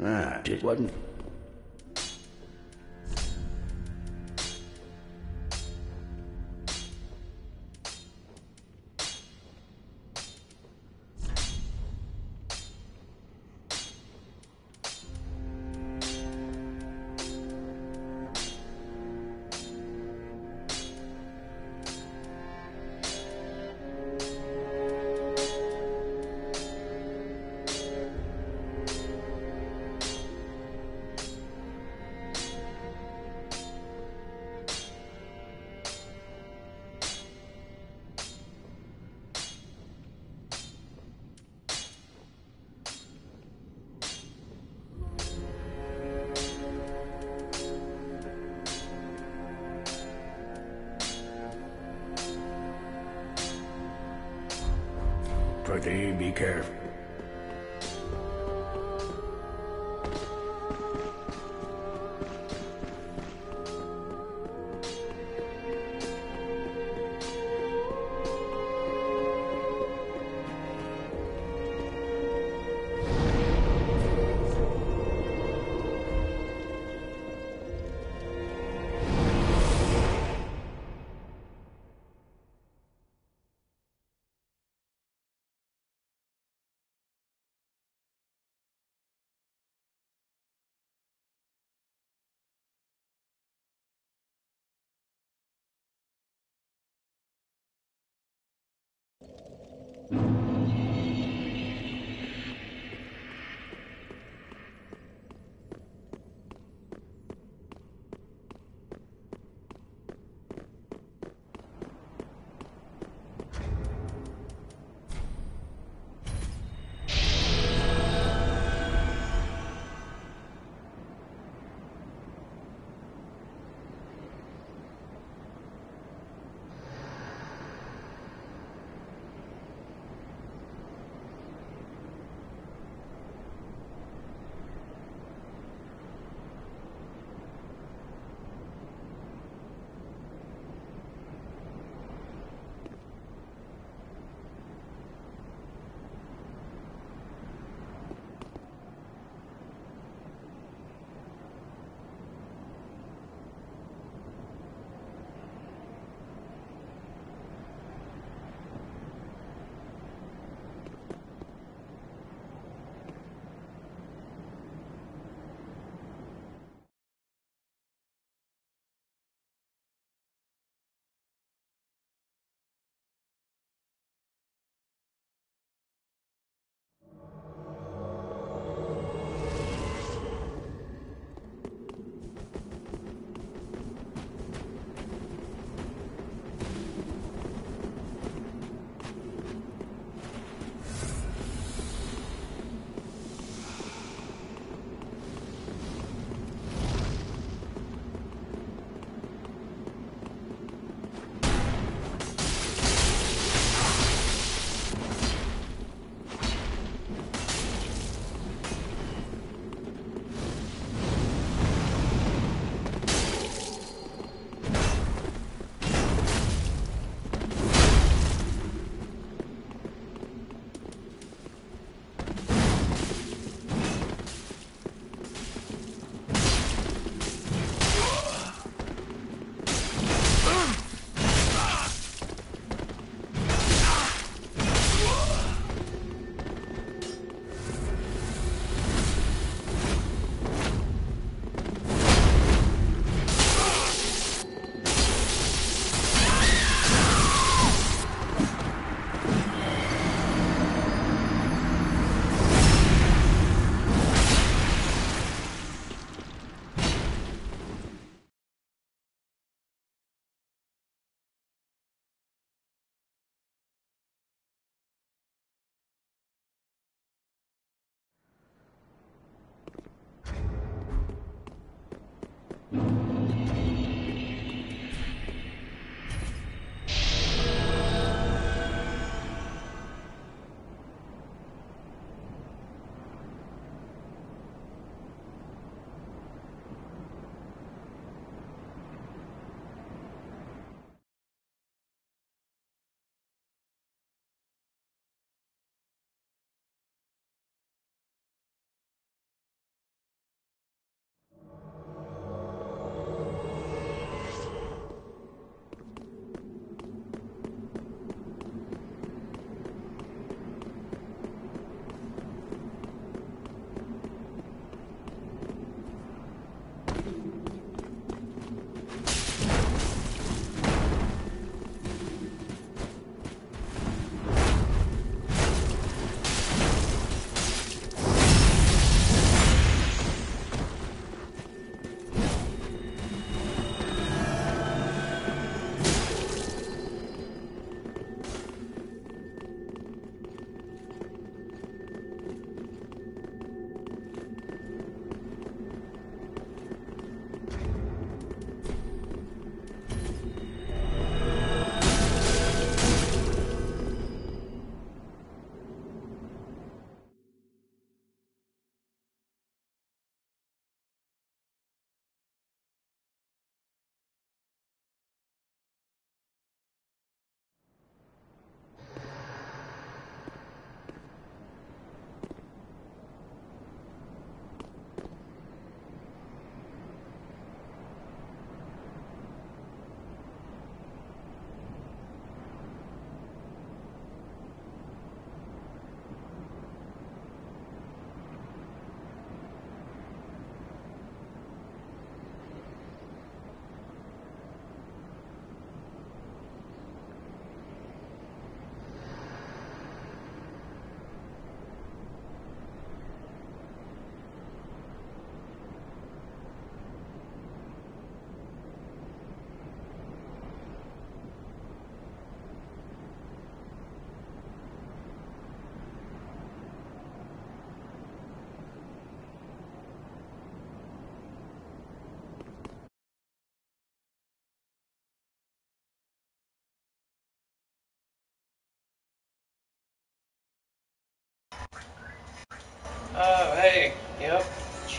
Ah, it wasn't.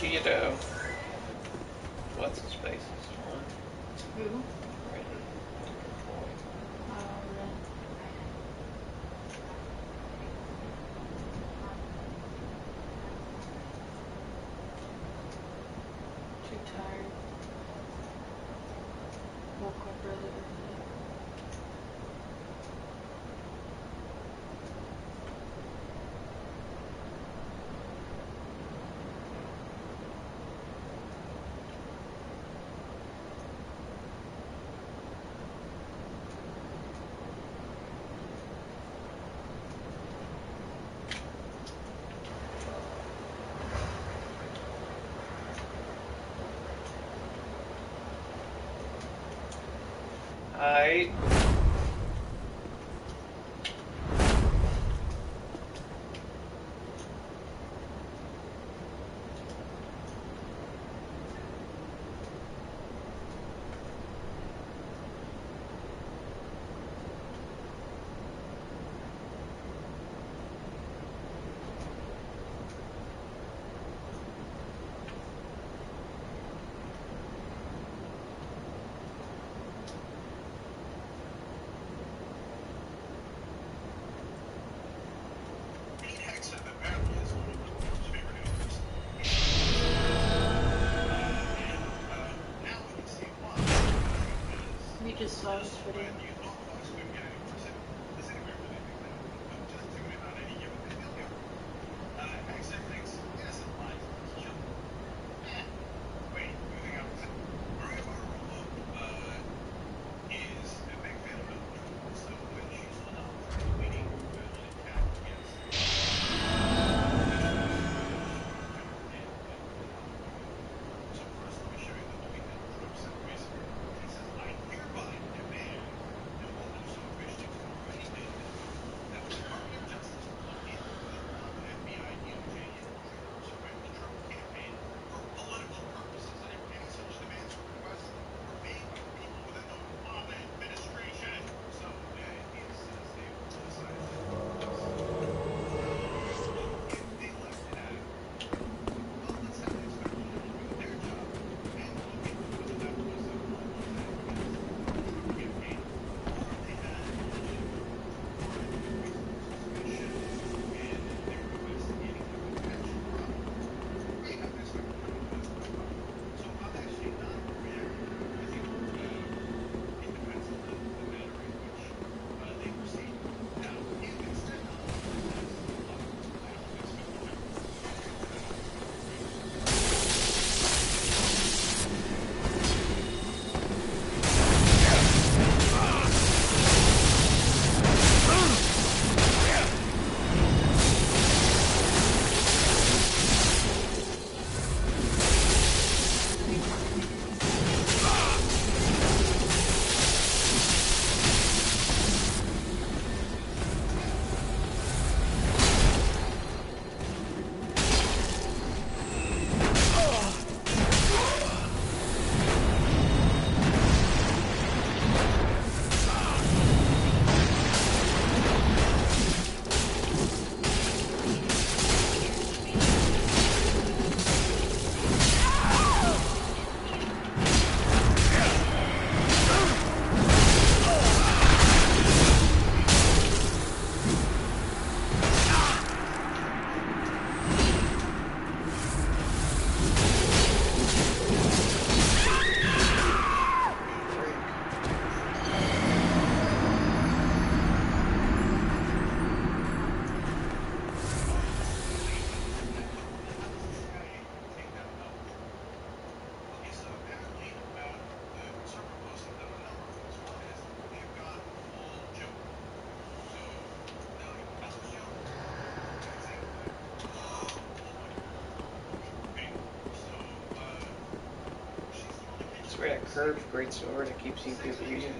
Cheeto. What's his face? Who? Ready. Oh, Ren. Too tired. Woke up early today. Alright. We just saw curved great sword. I keep seeing people using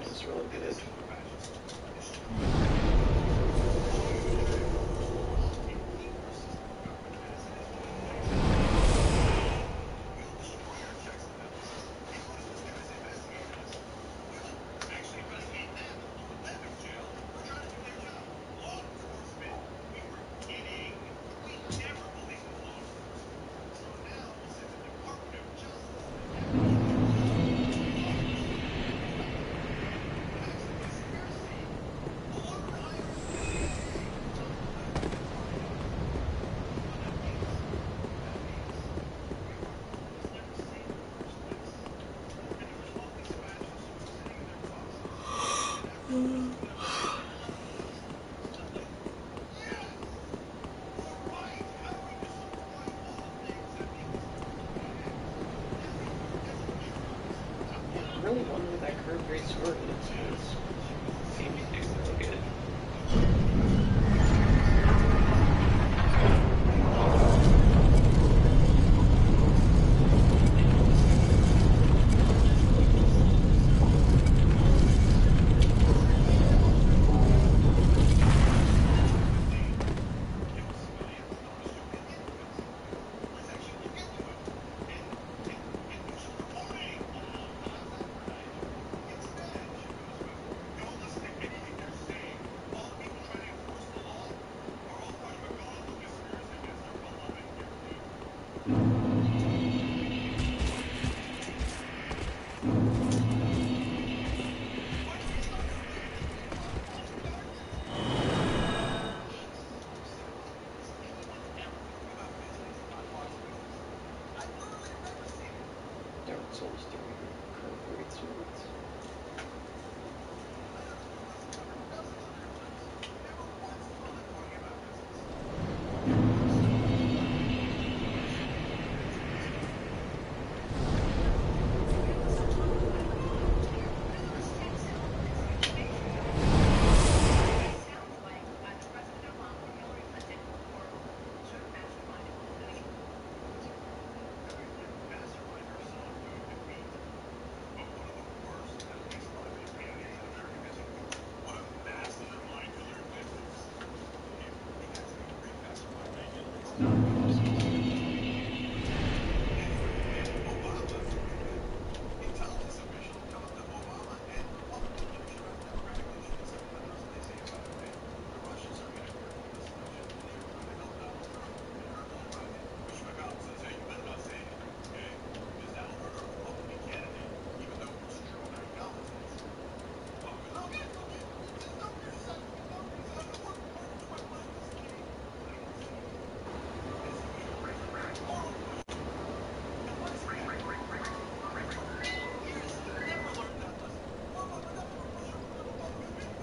great sword совести.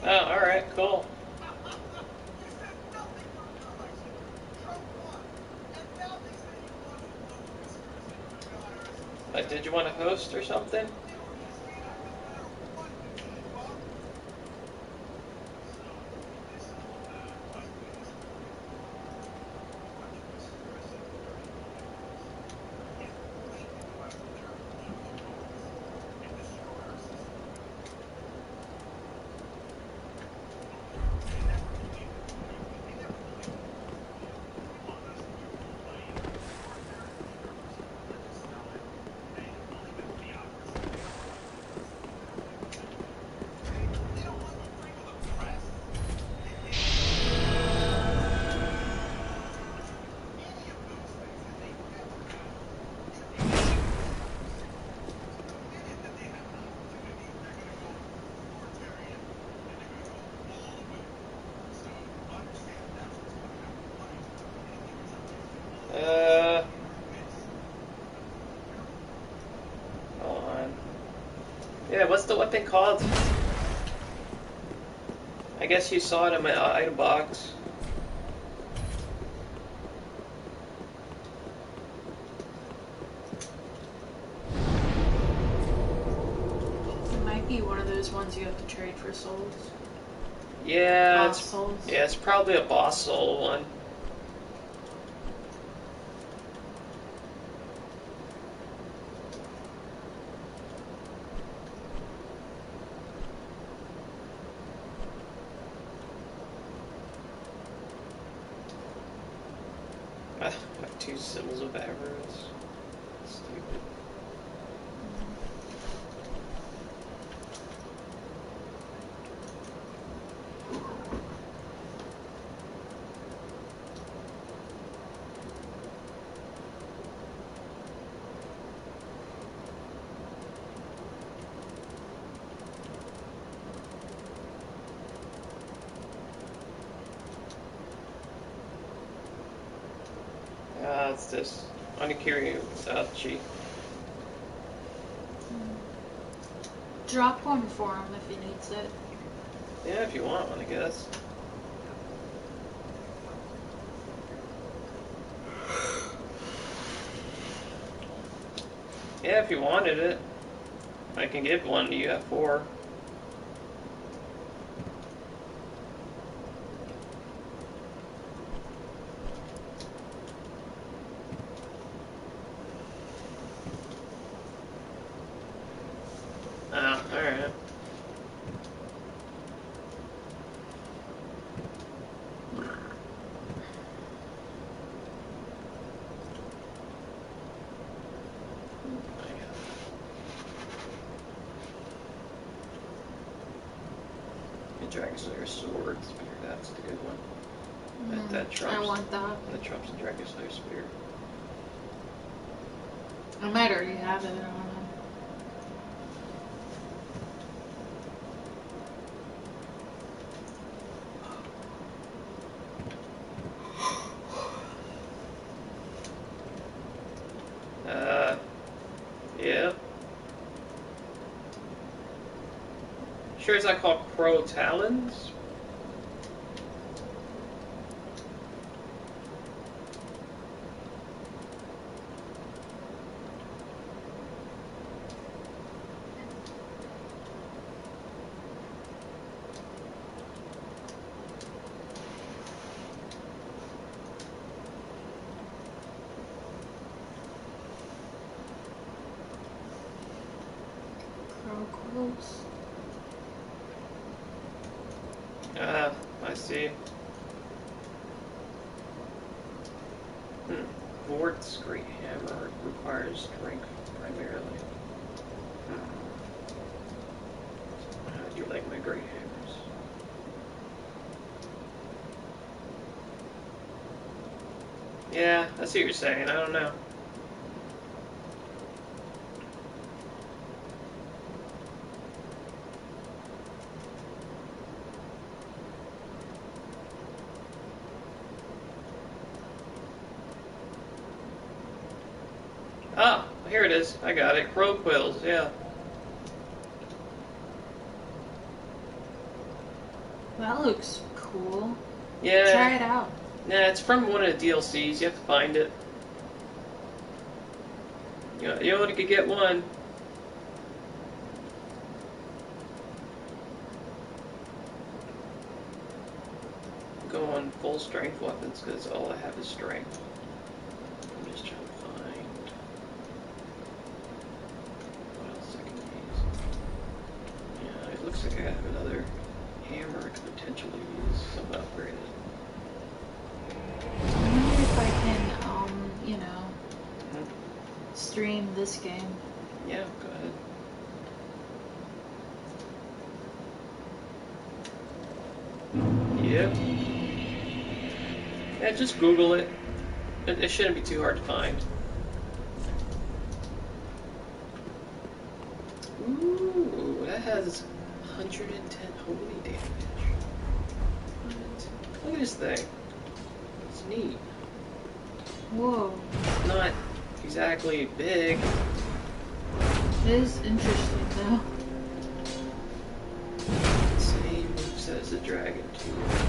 Oh, alright, cool. Uh, did you want to host or something? Uh. Hold on. What's called? I guess you saw it in my item box. It might be one of those ones you have to trade for souls. Yeah, Boss it's souls. yeah, it's probably a boss soul one. Ah, I have two symbols of avarice. Stupid. This. Onikiri without Chi. Drop one for him if he needs it. Yeah, if you want one, I guess. Yeah, if you wanted it, I can give one. To you have four. Ah, alright. The Dragon Slayer sword spear, that's the good one. That, that I trumps, want that. that trumps the Dragon Slayer spear. I might already have it. I. Uh, yeah. Sure, is that called Crow Talons? Crow quotes. Ah, I see. Hmm. Vordt's Great Hammer requires strength primarily. Hmm. How do you like my Great Hammers? Yeah, I see what you're saying. I don't know. Ah, here it is. I got it. Crow quills, yeah. That looks cool. Yeah. Try it out. Nah, it's from one of the DLCs. You have to find it. You, know, you only could get one. Go on full strength weapons because all I have is strength. Stream this game. Yeah, go ahead. Yep. Yeah, just Google it. It, it shouldn't be too hard to find. Ooh, that has 110 holy damage. What? Look at this thing. It's neat. Whoa. It's not exactly big. It is interesting though. Same moveset as the dragon too.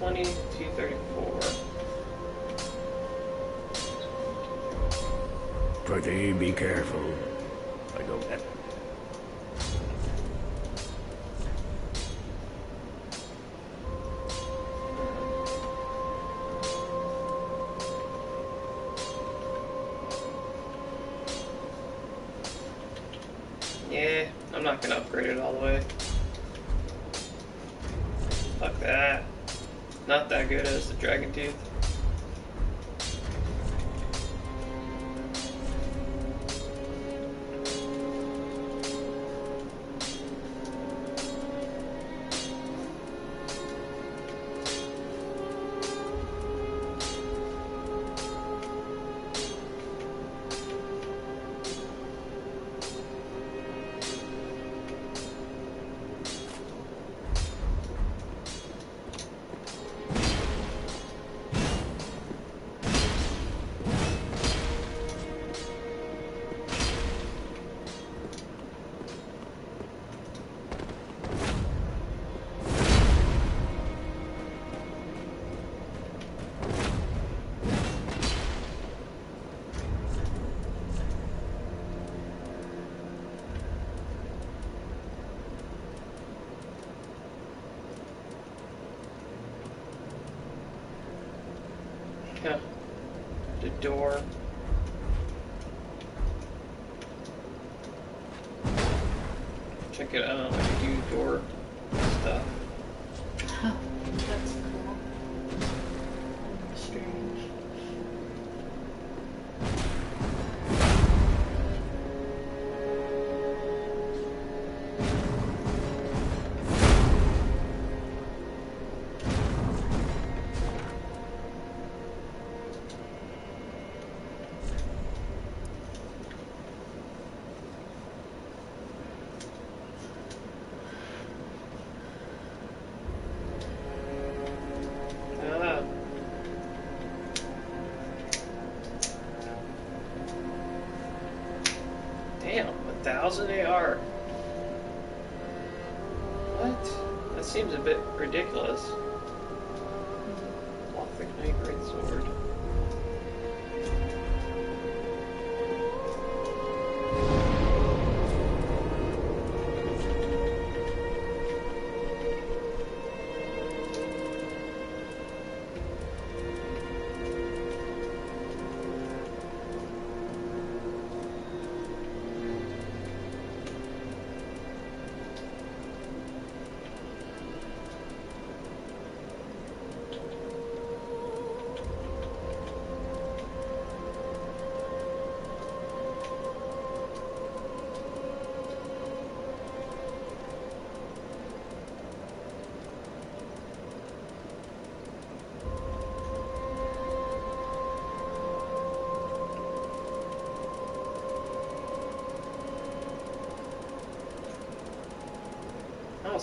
20 to 34. Pretty be careful. I go back.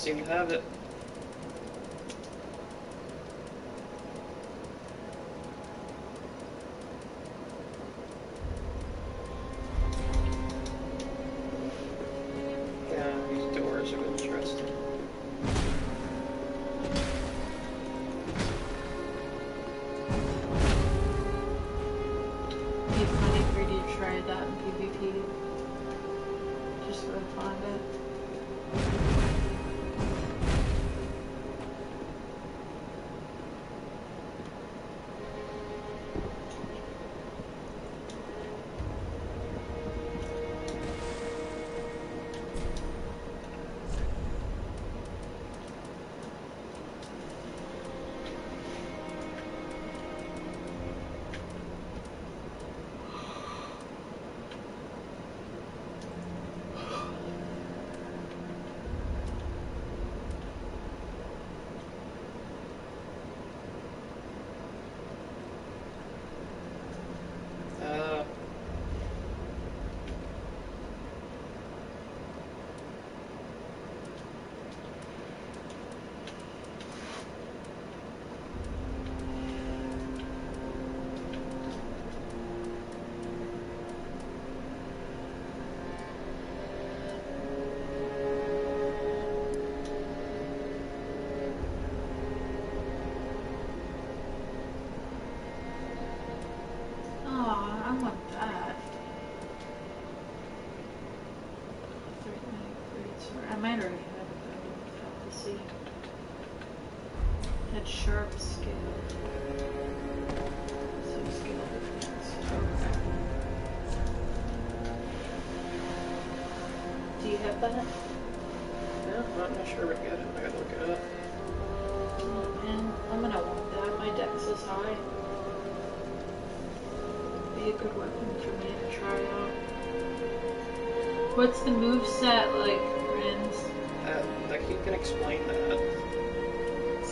Seem to have it. Sharp scale. So Do you have that? No, I'm not sure what get it. I gotta look it up. Oh man, I'm gonna want that. My dex is high. Be a good weapon for me to try out. What's the move set like, Rins? Uh, like you can explain that.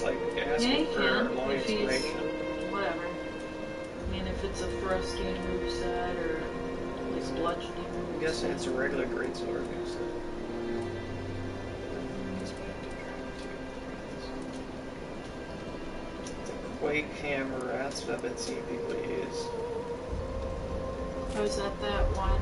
It's like asking Yeah, you for can, a long if he's- explanation. Whatever. I mean, if it's a thrusting move set or at least bludgeoning I'm guessing it's a regular greatsword. Is it? It's a Quake hammer. That's what I've been seeing people use. Oh, is that that one?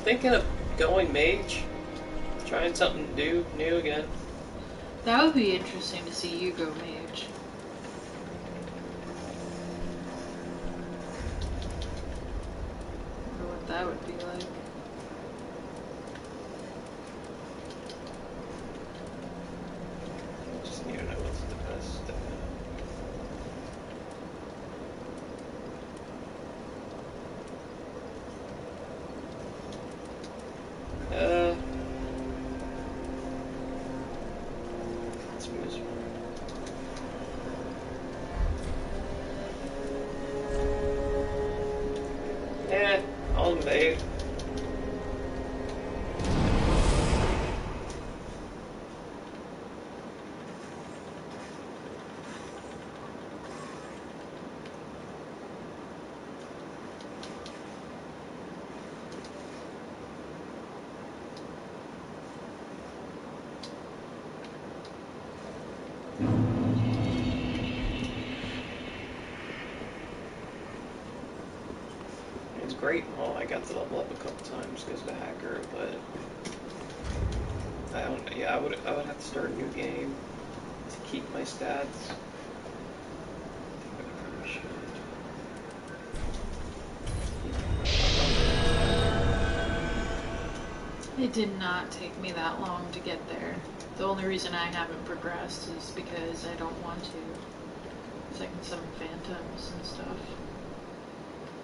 Thinking of going mage, trying something new, new again. That would be interesting to see you go mage. Wonder what that would be like. Just need to know what's the best. Uh, uh, let's use Yeah, I'll invade. It's great. Well, I got to level up a couple times because of the hacker, but I don't. Yeah, I would. I would have to start a new game to keep my stats. It did not take me that long to get there. The only reason I haven't progressed is because I don't want to. Because I can summon phantoms and stuff.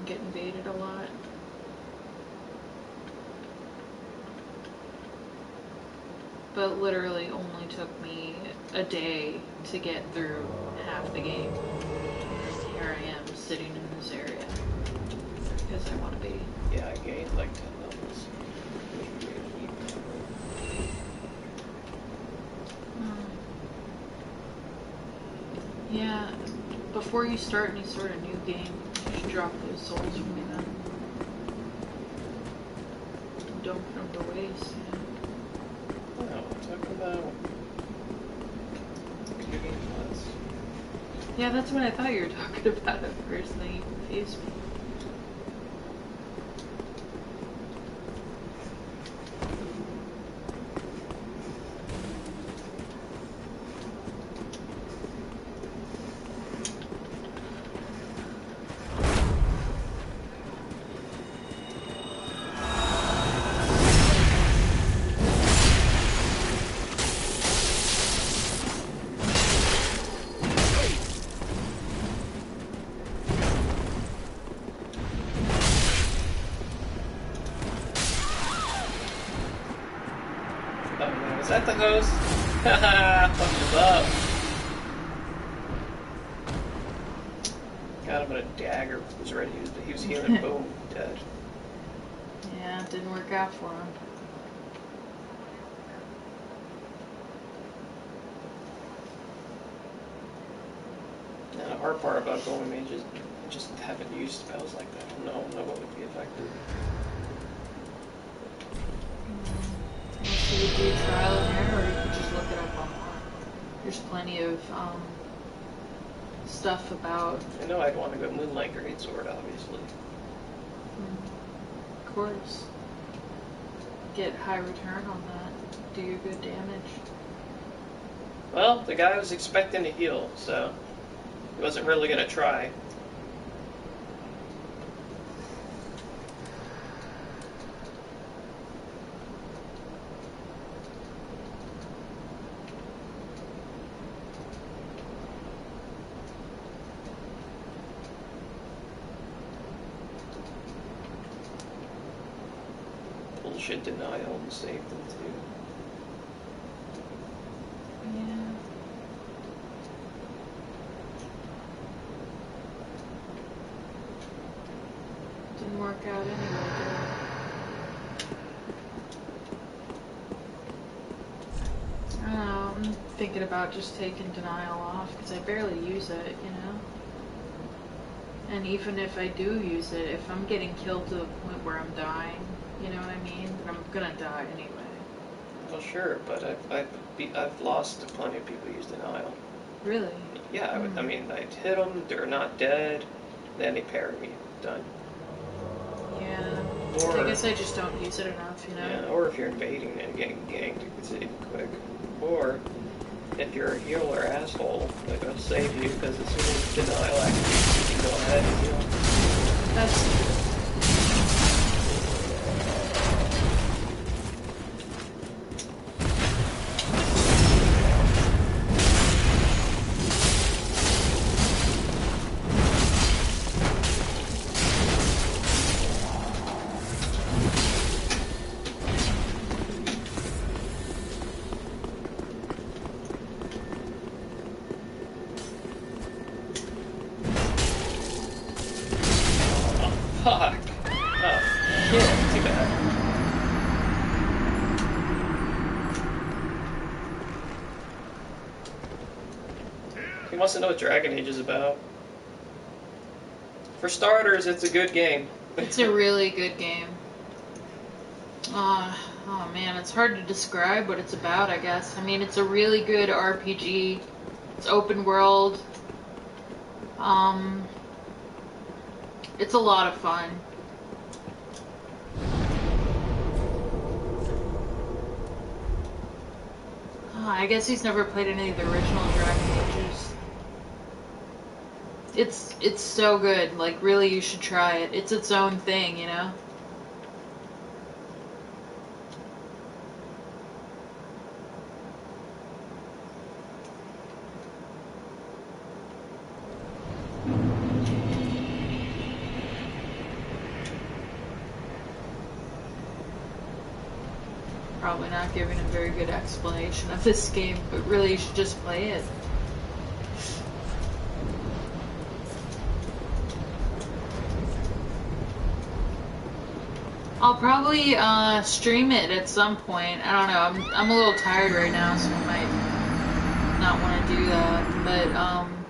Get invaded a lot. But literally only took me a day to get through half the game. And here I am sitting in this area. Because I want to be. Yeah, I gained like ten levels. which would be a heap. Hmm. Yeah, before you start any sort of new game, you should drop those souls from me then. Don't put them to waste. Oh, I'm talking about computing class. Yeah, that's what I thought you were talking about at first, and then you confused me. Yeah, it didn't work out for him. Now, the hard part about going mages, I just haven't used spells like that. I don't know, know what would be effective. Unless you would do trial and error, or you could just look it up online. There's plenty of um, stuff about, I know I'd want to go Moonlight Greatsword, obviously. of course, get high return on that. Do you good damage. Well, the guy was expecting to heal, so he wasn't really gonna try. Bullshit denial and saved them too. Yeah. Didn't work out anyway, did it? I don't know, I'm thinking about just taking denial off because I barely use it, you know? And even if I do use it, if I'm getting killed to the point where I'm dying, you know what I mean? Then I'm gonna die anyway. Well, sure, but I've I've, be, I've lost plenty of people who use denial. Really? Yeah, I, would, I Hmm. mean, I'd hit them, they're not dead, then they parry me, done. Yeah. Or- I guess I just don't use it enough, you know? Yeah, or if you're invading and getting ganked, can save quick. Or if you're a healer asshole, they're gonna save you because as soon as denial activates, you go ahead and heal. That's what Dragon Age is about. For starters, it's a good game. It's a really good game. Uh, oh man, it's hard to describe what it's about, I guess. I mean, it's a really good RPG. It's open world. Um, it's a lot of fun. Oh, I guess he's never played any of the original. It's it's so good. Like really, you should try it. It's its own thing, you know. Probably not giving a very good explanation of this game, but really, you should just play it. I'll probably uh, stream it at some point. I don't know. I'm I'm a little tired right now, so I might not want to do that. But um,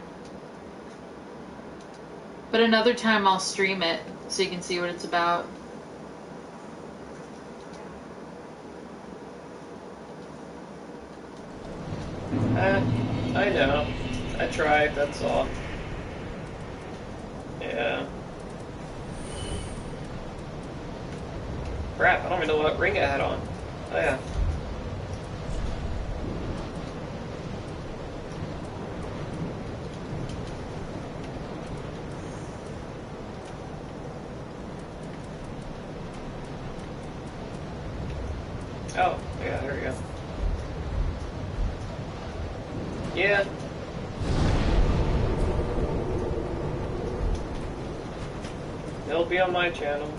but another time I'll stream it so you can see what it's about. Uh, I know. I tried, that's all. Yeah. Crap, I don't even know what ring I had on. Oh yeah. Oh, yeah, there we go. Yeah. It'll be on my channel.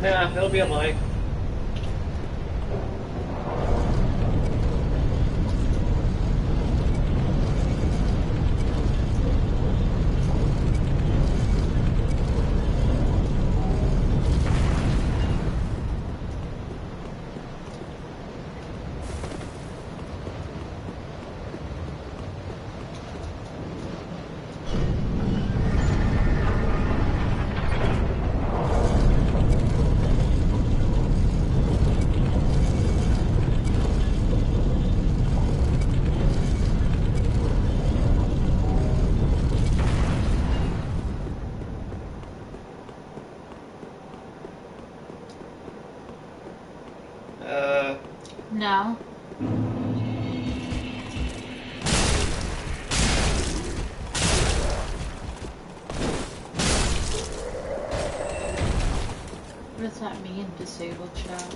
Nah, it'll be a mine. Disabled chat?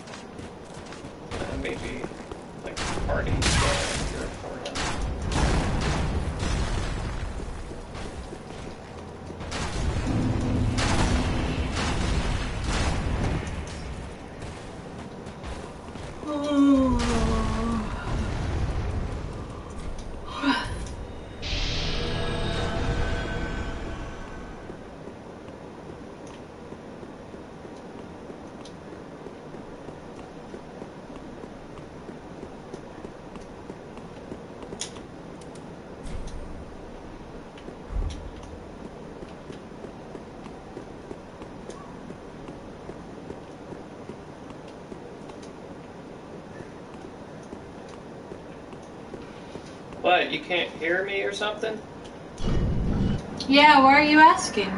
What? You can't hear me or something? Yeah, why are you asking?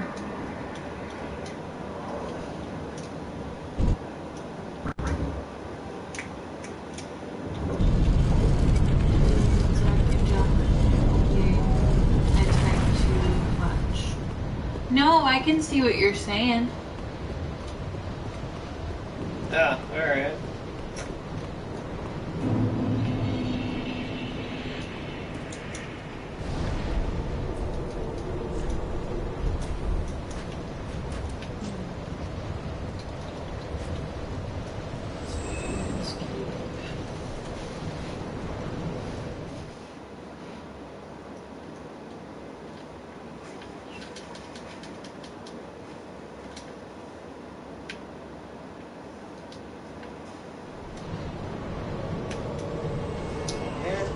No, I can see what you're saying. Ah, alright. Yeah.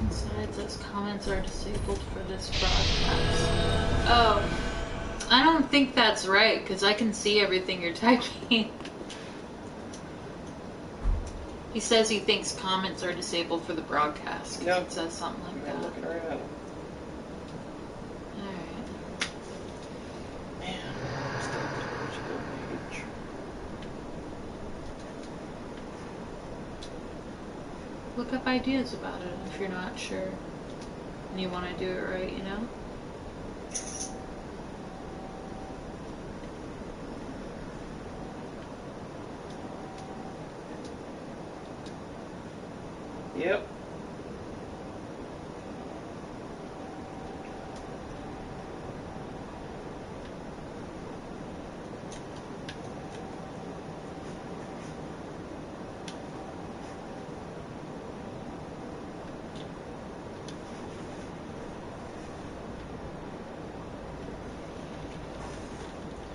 Inside says comments are disabled for this broadcast. Oh, I don't think that's right because I can see everything you're typing. He says he thinks comments are disabled for the broadcast. No. It says something like I'm that. looking around. Alright. Man, still Portugal page. Look up ideas about it if you're not sure and you want to do it right, you know? Yep.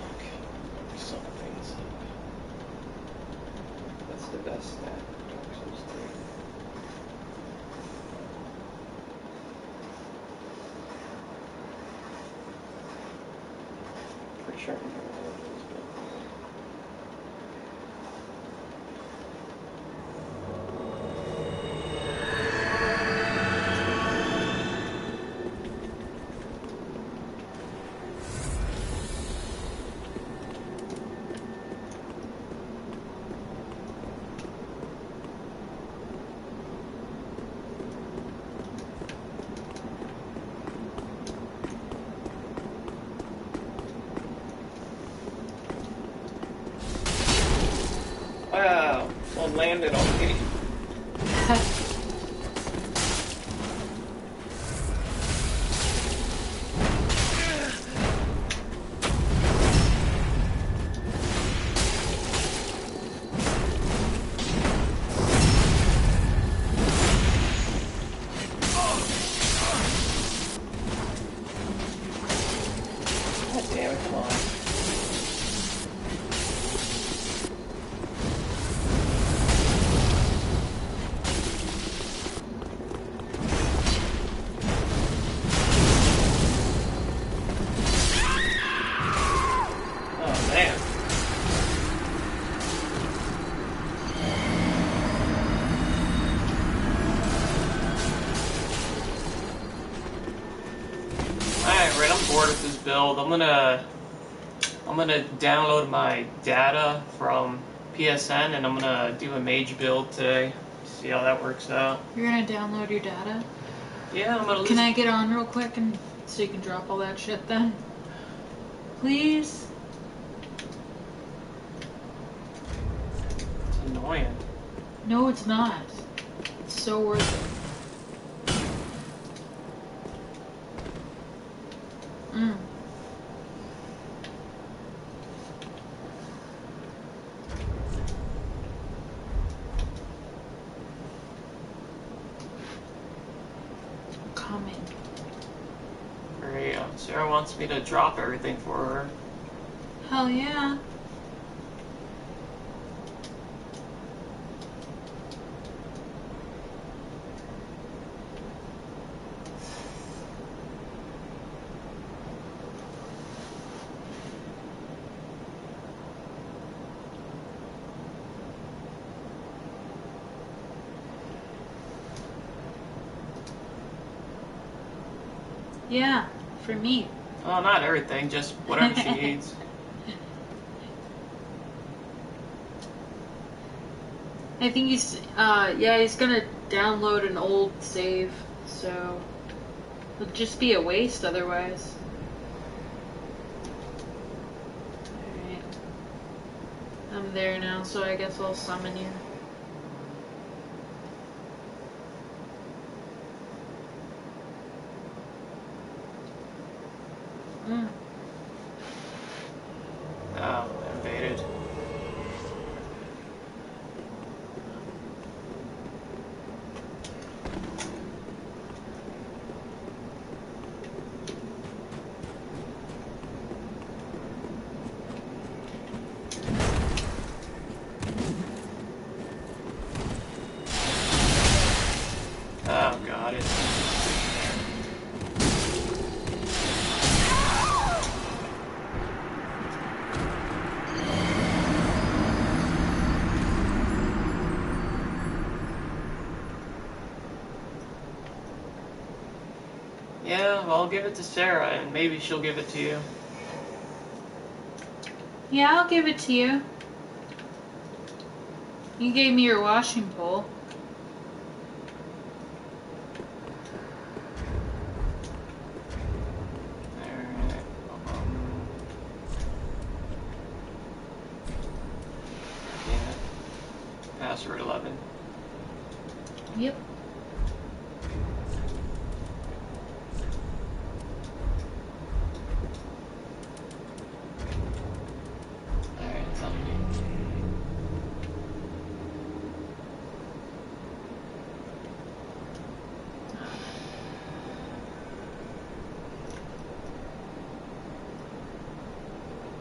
Okay, some things up. What's the best stat? Dark Souls 3. Pretty sure I remember what it is, but. Wow, one landed on build. I'm gonna I'm gonna download my data from PSN and I'm gonna do a mage build today. See how that works out. You're gonna download your data. Yeah, I'm gonna Can I get on real quick and so you can drop all that shit then? Please? It's annoying. No, it's not. It's so worth it. Mm. Coming. Great. uh, To drop everything for her. Hell yeah. Yeah, for me. Well, not everything, just whatever she needs. I think he's, uh, yeah, he's gonna download an old save, so it'll just be a waste otherwise. Alright. I'm there now, so I guess I'll summon you. Mm. Oh, invaded. Oh, got it. Yeah, well, I'll give it to Sarah, and maybe she'll give it to you. Yeah, I'll give it to you. You gave me your washing pole. Alright. Um, yeah. Password 11. Yep. Alright, it's on me.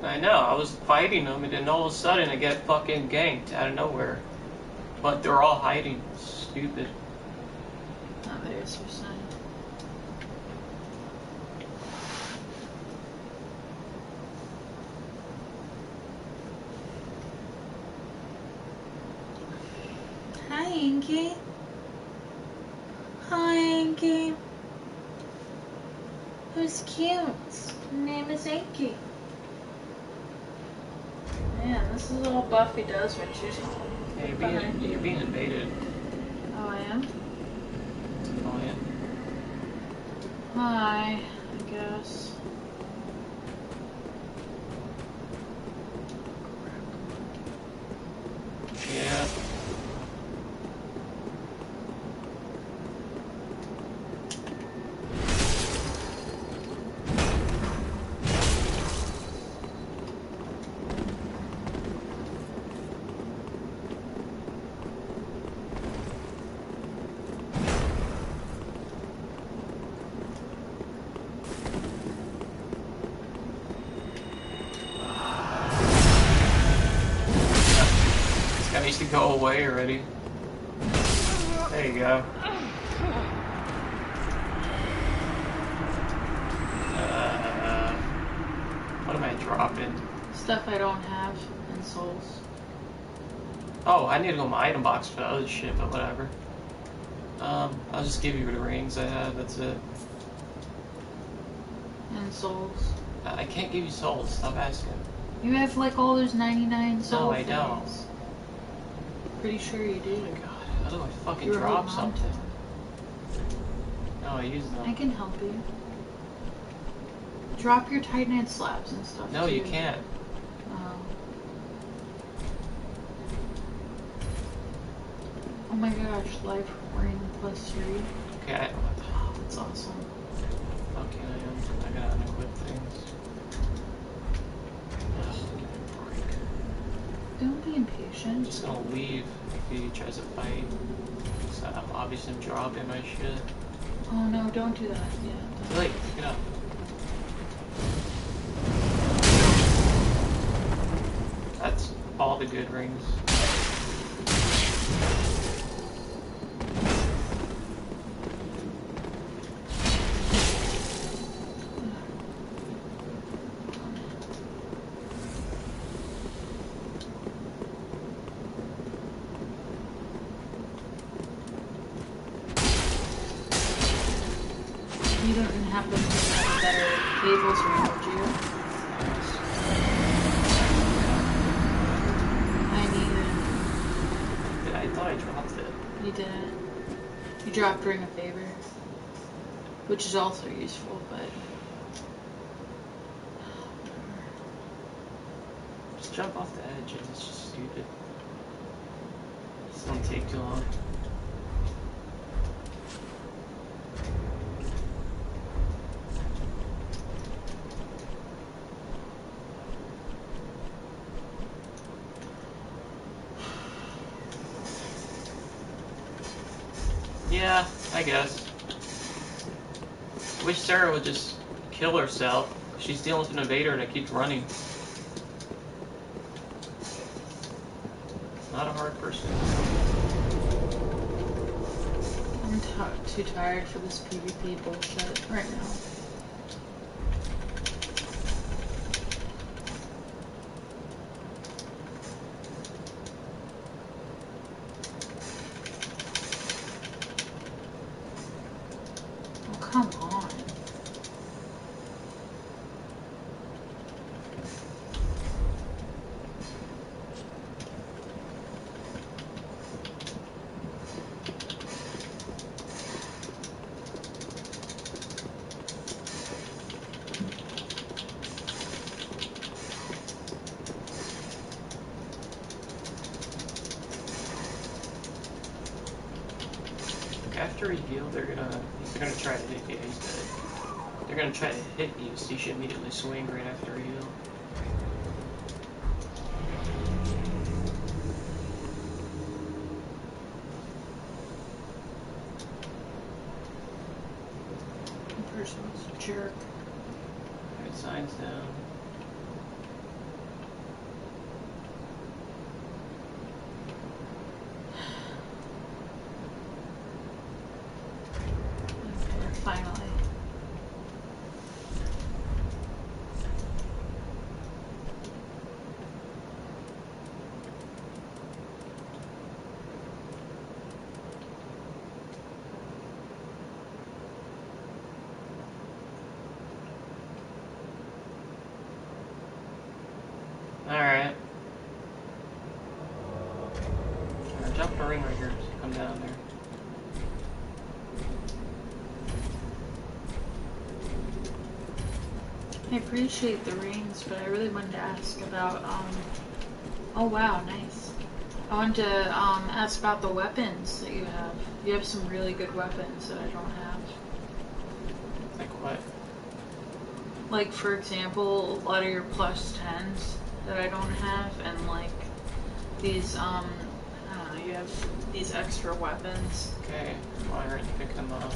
I know, I was fighting them and then all of a sudden I get fucking ganked out of nowhere. But they're all hiding. Stupid. Oh, there's your does go away already. There you go. Uh, what am I dropping? Stuff I don't have in souls. Oh, I need to go in my item box for the other shit, but whatever. Um, I'll just give you the rings I have, that's it. In souls. I I can't give you souls, stop asking. You have like all those 99 souls. No, I don't. Pretty sure you do. Oh my god, how do I fucking You were drop holding on to something? No, I use them. I can help you. Drop your Titanite slabs and stuff. No, you can't. Oh. Oh my gosh, life ring plus three. Okay, I, Oh, that's awesome. okay, I am. I gotta unequip things. Ugh, give me a break. Don't be I'm impatient. just gonna leave if he tries to fight. So I'm obviously dropping my shit. Oh no, don't do that. Yeah. late, get up. That's all the good rings. You didn't. You dropped Ring of Favor. Which is also useful, but. Just jump off the edge, and it's just stupid. This don't take too long. Yeah, I guess. Wish Sarah would just kill herself. She's dealing with an invader and that keeps running. Not a hard person. I'm too tired for this PvP bullshit right now. Oh, come on. After he healed, they're gonna they're gonna try to hit you. He's dead. They're gonna try to hit you, so you should immediately swing right after a heal. The jerk. Alright, signs down. Okay, finally. Alright. Alright, jump the ring right here. So come down there. I appreciate the rings, but I really wanted to ask about, um, oh wow, nice. I wanted to, um, ask about the weapons that you have. You have some really good weapons that I don't have. Like what? Like, for example, a lot of your plus 10s that I don't have, and like, these, um, I don't know, you have these extra weapons. Okay, well, I already picked them up.